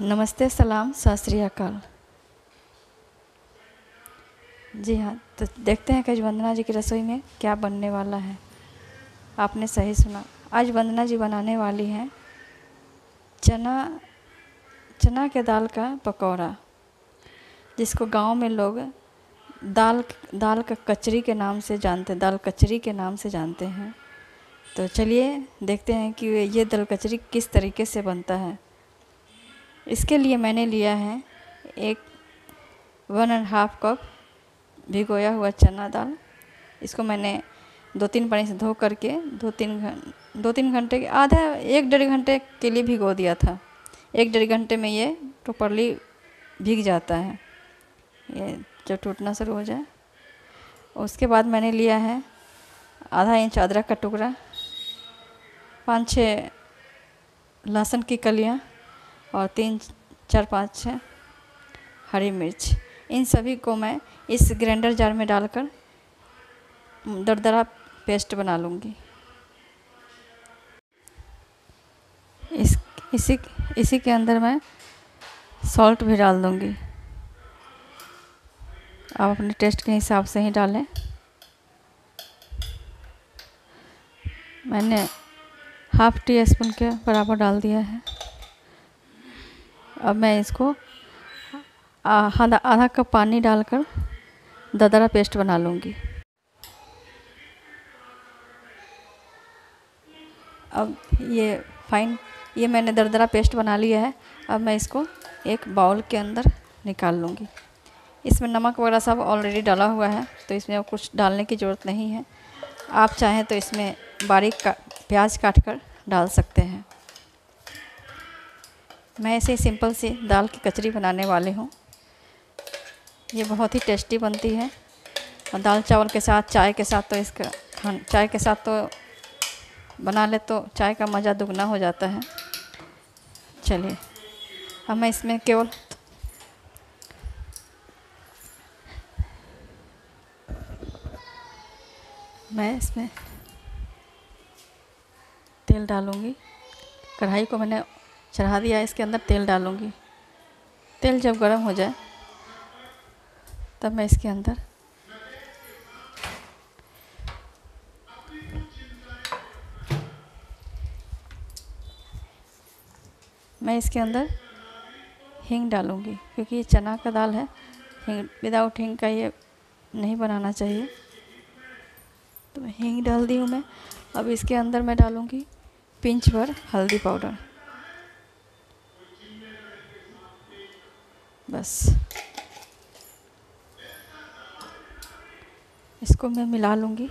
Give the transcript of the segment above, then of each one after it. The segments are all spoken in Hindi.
नमस्ते, सलाम सत जी हाँ तो देखते हैं कि आज वंदना जी की रसोई में क्या बनने वाला है। आपने सही सुना। आज वंदना जी बनाने वाली हैं चना चना के दाल का पकौड़ा, जिसको गाँव में लोग दाल दाल का कचरी के नाम से जानते हैं दाल कचरी के नाम से जानते हैं। तो चलिए देखते हैं कि ये दाल कचरी किस तरीके से बनता है। इसके लिए मैंने लिया है एक वन एंड हाफ़ कप भिगोया हुआ चना दाल। इसको मैंने दो तीन पानी से धो करके दो तीन घंटे दो तीन घंटे के, आधा, एक डेढ़ घंटे के लिए भिगो दिया था। एक डेढ़ घंटे में ये प्रॉपरली भीग जाता है। ये जब टूटना शुरू हो जाए। उसके बाद मैंने लिया है आधा इंच अदरक का टुकड़ा पाँच छः लहसुन की कलियाँ और तीन, चार, पाँच छः हरी मिर्च। इन सभी को मैं इस ग्राइंडर जार में डालकर दरदरा पेस्ट बना लूँगी। इस, इसी इसी के अंदर मैं सॉल्ट भी डाल दूँगी। आप अपने टेस्ट के हिसाब से ही डालें। मैंने हाफ़ टी स्पून के बराबर डाल दिया है। अब मैं इसको आधा आधा कप पानी डालकर ददरा पेस्ट बना लूँगी। अब ये फाइन ये मैंने दरदरा पेस्ट बना लिया है। अब मैं इसको एक बाउल के अंदर निकाल लूँगी। इसमें नमक वगैरह सब ऑलरेडी डाला हुआ है तो इसमें अब कुछ डालने की ज़रूरत नहीं है। आप चाहें तो इसमें बारीक का, प्याज काट कर डाल सकते हैं। मैं ऐसे सिंपल सी दाल की कचरी बनाने वाली हूँ। ये बहुत ही टेस्टी बनती है। और दाल चावल के साथ, चाय के साथ तो इसका खान, चाय के साथ तो बना ले तो चाय का मज़ा दुगना हो जाता है। चलिए, अब मैं इसमें केवल मैं इसमें तेल डालूँगी। कढ़ाई को मैंने चढ़ा दिया, इसके अंदर तेल डालूँगी। तेल जब गर्म हो जाए, तब मैं इसके अंदर मैं इसके अंदर हींग डालूँगी, क्योंकि ये चना का दाल है। हींग विदाउट हींग का ये नहीं बनाना चाहिए। तो हींग डाल दी हूँ मैं। अब इसके अंदर मैं डालूँगी पिंच भर हल्दी पाउडर। बस। इसको मैं मिला लूँगी।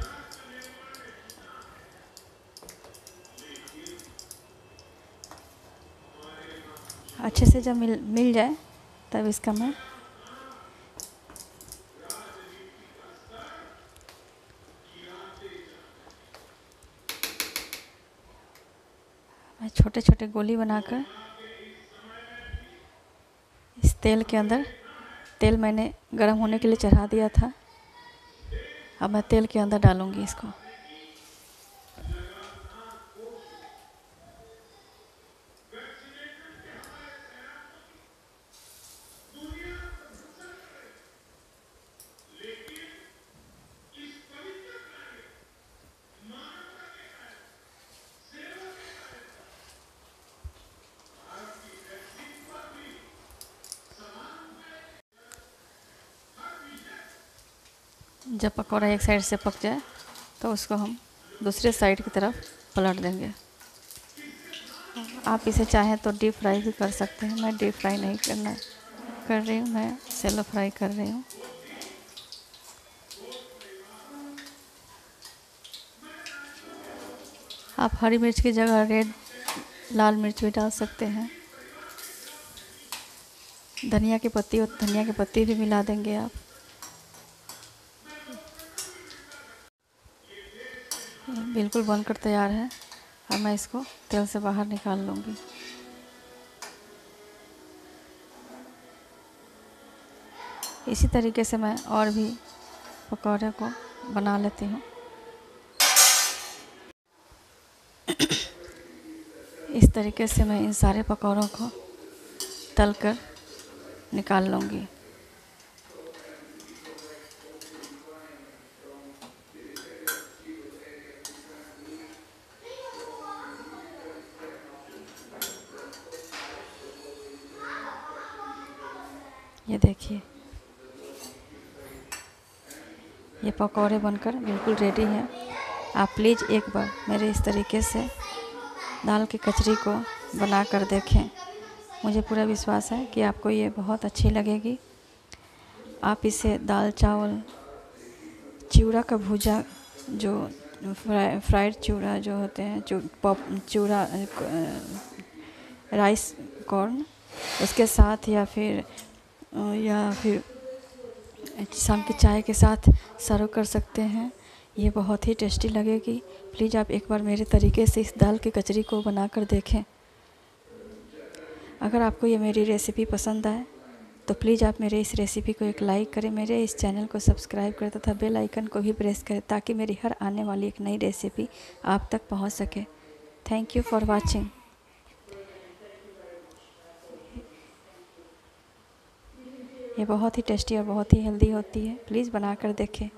अच्छे से जब मिल मिल जाए, तब इसका मैं मैं छोटे छोटे गोली बनाकर तेल के अंदर। तेल मैंने गर्म होने के लिए चढ़ा दिया था। अब मैं तेल के अंदर डालूँगी इसको। जब पकौड़ा एक साइड से पक जाए तो उसको हम दूसरे साइड की तरफ़ पलट देंगे। आप इसे चाहें तो डीप फ्राई भी कर सकते हैं। मैं डीप फ्राई नहीं करना कर रही हूँ, मैं सेलो फ्राई कर रही हूँ। आप हरी मिर्च की जगह रेड, लाल मिर्च भी डाल सकते हैं। धनिया की पत्ती और धनिया की पत्ती भी मिला देंगे आप। बिल्कुल बनकर तैयार है। अब मैं इसको तेल से बाहर निकाल लूँगी। इसी तरीके से मैं और भी पकौड़े को बना लेती हूँ। इस तरीके से मैं इन सारे पकौड़ों को तल कर निकाल लूँगी। ये देखिए। ये पकौड़े बनकर बिल्कुल रेडी हैं। आप प्लीज़ एक बार मेरे इस तरीके से दाल की कचरी को बना कर देखें। मुझे पूरा विश्वास है कि आपको ये बहुत अच्छी लगेगी। आप इसे दाल चावल, चिवड़ा का भूजा जो फ्राई, फ्राइड चिवड़ा जो होते हैं चूड़ा राइस कॉर्न, उसके साथ या फिर या फिर शाम की चाय के साथ सर्व कर सकते हैं। ये बहुत ही टेस्टी लगेगी। प्लीज़ आप एक बार मेरे तरीके से इस दाल की कचरी को बना कर देखें। अगर आपको ये मेरी रेसिपी पसंद आए तो प्लीज़ आप मेरे इस रेसिपी को एक लाइक करें, मेरे इस चैनल को सब्सक्राइब करें तथा बेल आइकन को भी प्रेस करें ताकि मेरी हर आने वाली एक नई रेसिपी आप तक पहुँच सके। थैंक यू फॉर वाचिंग बहुत ही टेस्टी और बहुत ही हेल्दी होती है। प्लीज़ बनाकर देखें।